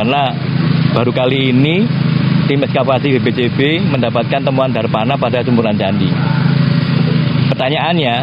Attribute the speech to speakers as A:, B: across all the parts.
A: Karena baru kali ini tim ekskavasi BPCB mendapatkan temuan darpana pada sumuran candi. Pertanyaannya,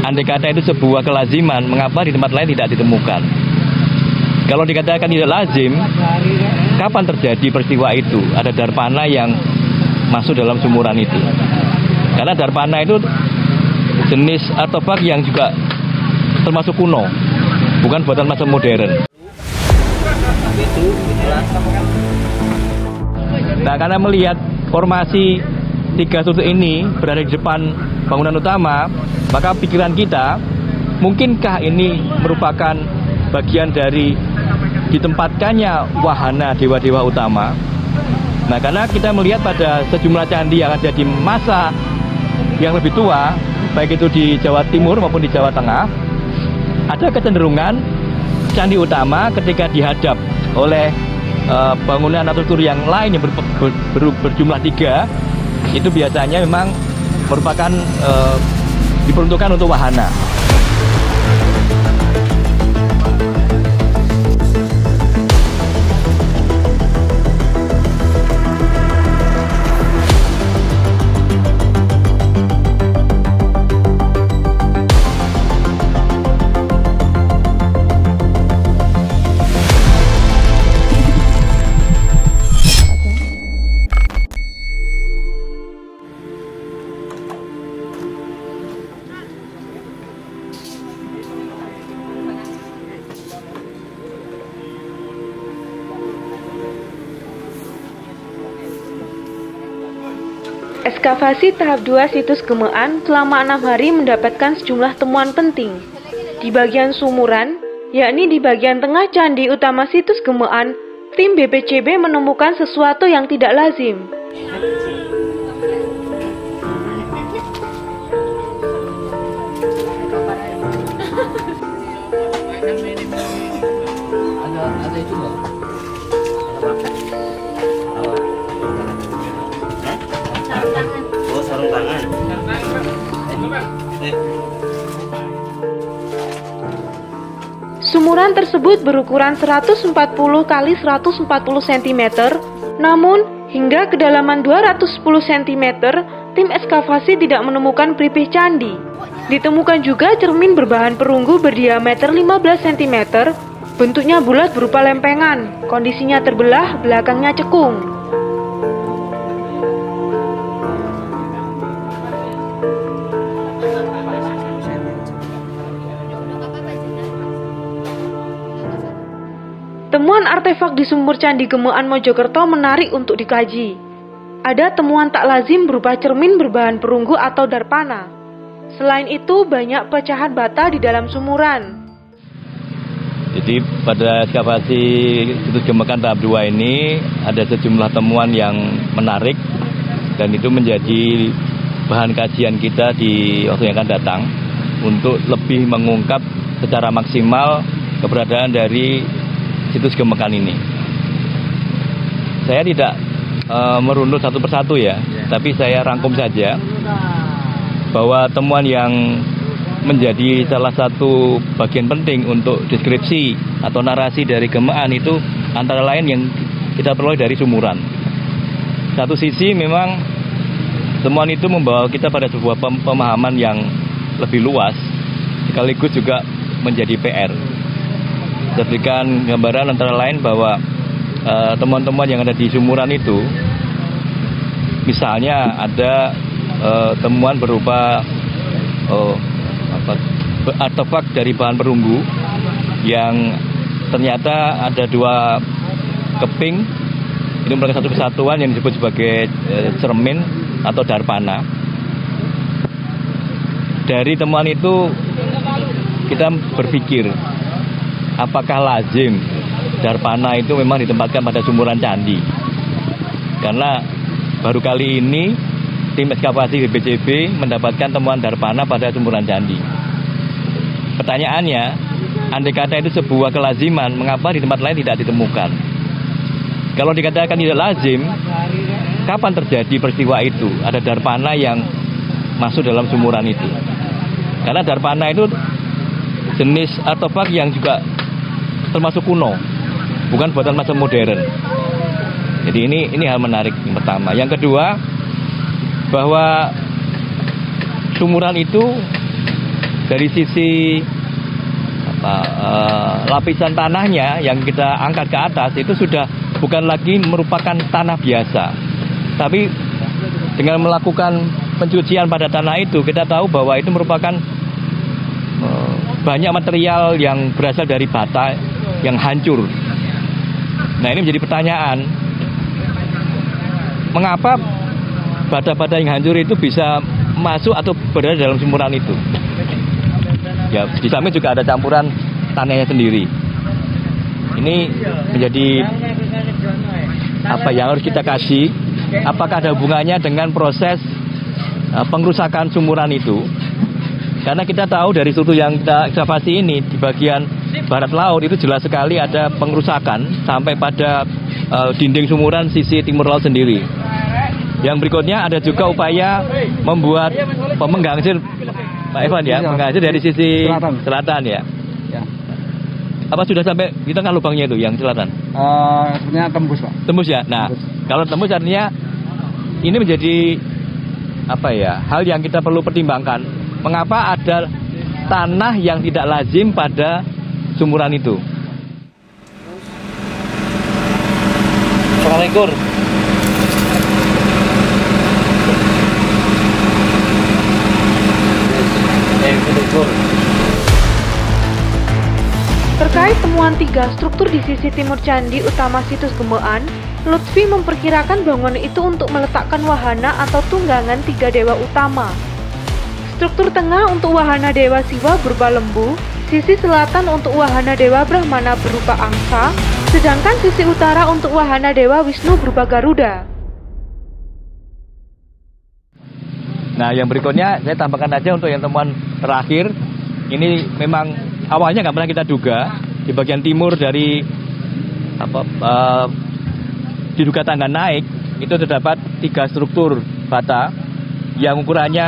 A: andai kata itu sebuah kelaziman, mengapa di tempat lain tidak ditemukan? Kalau dikatakan tidak lazim, kapan terjadi peristiwa itu? Ada darpana yang masuk dalam sumuran itu. Karena darpana itu jenis artefak yang juga termasuk kuno, bukan buatan masa modern. Nah, karena melihat formasi tiga sudut ini berada di depan bangunan utama, maka pikiran kita, mungkinkah ini merupakan bagian dari ditempatkannya wahana dewa-dewa utama? Nah, karena kita melihat pada sejumlah candi yang ada di masa yang lebih tua, baik itu di Jawa Timur maupun di Jawa Tengah, ada kecenderungan candi utama ketika dihadap oleh uh, bangunan atau struktur yang lain yang ber, ber, ber, berjumlah tiga, itu biasanya memang merupakan uh, diperuntukkan untuk wahana.
B: Ekskavasi tahap 2 situs Gemean selama enam hari mendapatkan sejumlah temuan penting. Di bagian sumuran, yakni di bagian tengah candi utama situs Gemean, tim BPCB menemukan sesuatu yang tidak lazim.
C: Ada itu loh.
B: Sumuran tersebut berukuran 140 kali 140 cm, namun hingga kedalaman 210 cm, tim ekskavasi tidak menemukan pripih candi. Ditemukan juga cermin berbahan perunggu berdiameter 15 cm, bentuknya bulat berupa lempengan, kondisinya terbelah, belakangnya cekung. Temuan artefak di sumur Candi Gemean Mojokerto menarik untuk dikaji. Ada temuan tak lazim berupa cermin berbahan perunggu atau darpana. Selain itu, banyak pecahan bata di dalam sumuran.
A: Jadi pada ekskavasi situs Gemekan tahap 2 ini ada sejumlah temuan yang menarik dan itu menjadi bahan kajian kita di waktu yang akan datang untuk lebih mengungkap secara maksimal keberadaan dari situs Gemekan ini. Saya tidak e, merunut satu persatu ya, tapi saya rangkum saja bahwa temuan yang menjadi salah satu bagian penting untuk deskripsi atau narasi dari Gemekan itu antara lain yang kita peroleh dari sumuran. Satu sisi memang temuan itu membawa kita pada sebuah pemahaman yang lebih luas sekaligus juga menjadi PR saya berikan gambaran antara lain bahwa temuan-temuan uh, yang ada di sumuran itu misalnya ada uh, temuan berupa uh, apa, artefak dari bahan perunggu yang ternyata ada dua keping ini merupakan satu kesatuan yang disebut sebagai uh, cermin atau darpana. Dari temuan itu kita berpikir apakah lazim darpana itu memang ditempatkan pada sumuran candi? Karena baru kali ini tim ekskavasi BPCB mendapatkan temuan darpana pada sumuran candi. Pertanyaannya andai kata itu sebuah kelaziman mengapa di tempat lain tidak ditemukan? Kalau dikatakan tidak lazim kapan terjadi peristiwa itu? Ada darpana yang masuk dalam sumuran itu. Karena darpana itu jenis artefak yang juga termasuk kuno, bukan buatan masa modern. Jadi ini ini hal menarik yang pertama. Yang kedua bahwa sumuran itu dari sisi apa, uh, lapisan tanahnya yang kita angkat ke atas itu sudah bukan lagi merupakan tanah biasa, tapi dengan melakukan pencucian pada tanah itu kita tahu bahwa itu merupakan uh, banyak material yang berasal dari bata yang hancur. Nah ini menjadi pertanyaan, mengapa bata-bata yang hancur itu bisa masuk atau berada dalam sumuran itu. Ya, di samping juga ada campuran tanahnya sendiri. Ini menjadi apa yang harus kita kasih? Apakah ada hubungannya dengan proses uh, pengrusakan sumuran itu? Karena kita tahu dari struktur yang kita ekskavasi ini di bagian barat laut itu jelas sekali ada pengrusakan sampai pada uh, dinding sumuran sisi timur laut sendiri. Yang berikutnya ada juga upaya membuat pemenggangsir Pak Evan ya, penggangsir dari sisi selatan, selatan ya. ya. Apa sudah sampai di tengah lubangnya itu yang selatan?
C: Uh, sebenarnya tembus Pak.
A: Tembus ya. Nah, tembus. kalau tembus artinya ini menjadi apa ya hal yang kita perlu pertimbangkan. Mengapa ada tanah yang tidak lazim pada sumuran itu? Assalamualaikum.
B: Terkait temuan tiga struktur di sisi timur candi utama situs Gemean, Lutfi memperkirakan bangunan itu untuk meletakkan wahana atau tunggangan tiga dewa utama. Struktur tengah untuk wahana dewa Siwa berupa lembu, sisi selatan untuk wahana dewa Brahmana berupa angsa, sedangkan sisi utara untuk wahana dewa Wisnu berupa Garuda.
A: Nah, yang berikutnya saya tambahkan aja untuk yang temuan terakhir. Ini memang awalnya nggak pernah kita duga di bagian timur dari apa uh, diduga tangga naik itu terdapat tiga struktur bata yang ukurannya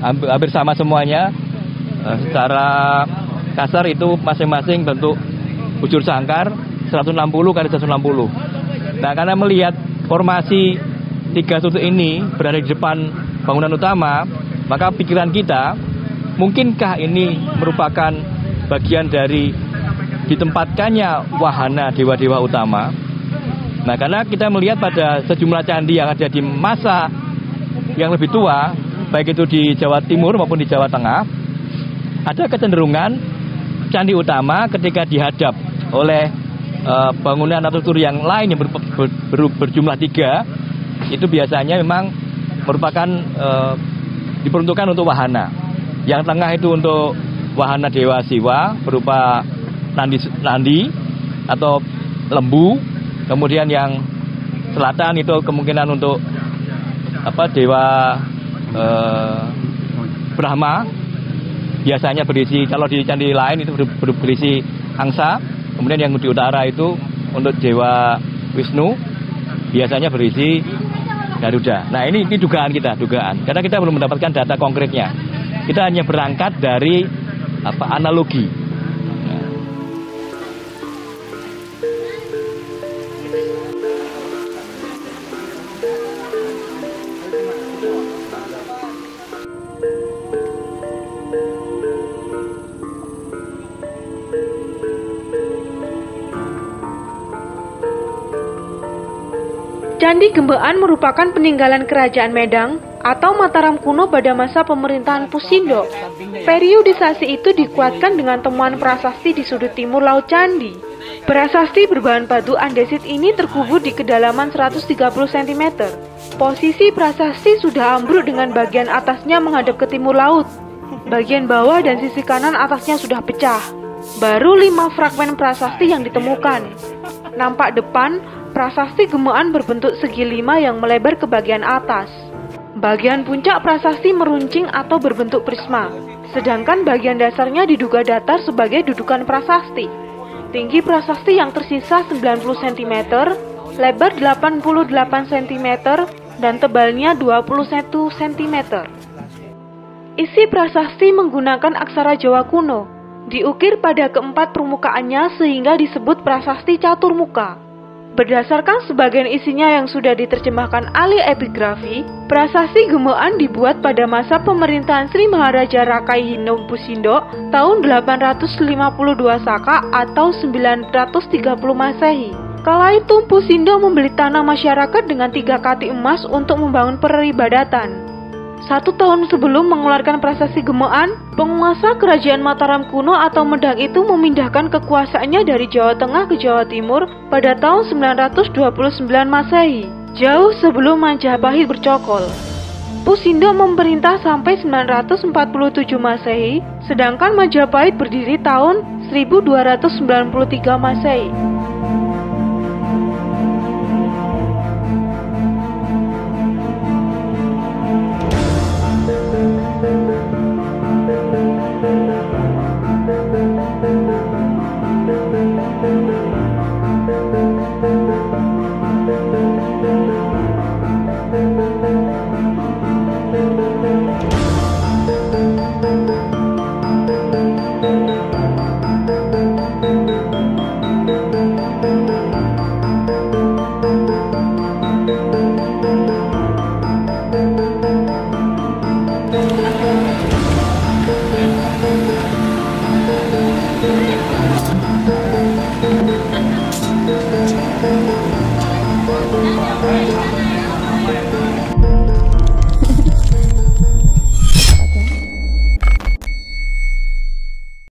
A: hampir, sama semuanya uh, secara kasar itu masing-masing bentuk bujur sangkar 160 kali 160. Nah karena melihat formasi tiga struktur ini berada di depan bangunan utama, maka pikiran kita mungkinkah ini merupakan bagian dari ditempatkannya wahana dewa-dewa utama. Nah, karena kita melihat pada sejumlah candi yang ada di masa yang lebih tua, baik itu di Jawa Timur maupun di Jawa Tengah, ada kecenderungan candi utama ketika dihadap oleh uh, bangunan atau struktur yang lain yang ber, ber, ber, berjumlah tiga, itu biasanya memang merupakan uh, diperuntukkan untuk wahana. Yang tengah itu untuk wahana dewa siwa berupa nandi, nandi atau lembu. Kemudian yang selatan itu kemungkinan untuk apa dewa eh, Brahma biasanya berisi kalau di candi lain itu ber, ber, berisi angsa. Kemudian yang di utara itu untuk dewa Wisnu biasanya berisi Garuda. Nah ini, ini dugaan kita, dugaan. Karena kita belum mendapatkan data konkretnya. Kita hanya berangkat dari apa analogi.
B: Candi Gembean merupakan peninggalan kerajaan Medang atau Mataram kuno pada masa pemerintahan Pusindo. Periodisasi itu dikuatkan dengan temuan prasasti di sudut timur Laut Candi. Prasasti berbahan batu andesit ini terkubur di kedalaman 130 cm. Posisi prasasti sudah ambruk dengan bagian atasnya menghadap ke timur laut. Bagian bawah dan sisi kanan atasnya sudah pecah. Baru lima fragmen prasasti yang ditemukan. Nampak depan, prasasti gemean berbentuk segi lima yang melebar ke bagian atas. Bagian puncak prasasti meruncing atau berbentuk prisma, sedangkan bagian dasarnya diduga datar sebagai dudukan prasasti. Tinggi prasasti yang tersisa 90 cm, lebar 88 cm, dan tebalnya 21 cm. Isi prasasti menggunakan aksara Jawa kuno, diukir pada keempat permukaannya sehingga disebut prasasti catur muka. Berdasarkan sebagian isinya yang sudah diterjemahkan ahli epigrafi, prasasti Gemean dibuat pada masa pemerintahan Sri Maharaja Rakai Hinom Pusindo tahun 852 Saka atau 930 Masehi. Kala itu Pusindo membeli tanah masyarakat dengan tiga kati emas untuk membangun peribadatan. Satu tahun sebelum mengeluarkan prasasti Gemean, penguasa kerajaan Mataram kuno atau Medang itu memindahkan kekuasaannya dari Jawa Tengah ke Jawa Timur pada tahun 929 Masehi, jauh sebelum Majapahit bercokol. Pusindo memerintah sampai 947 Masehi, sedangkan Majapahit berdiri tahun 1293 Masehi.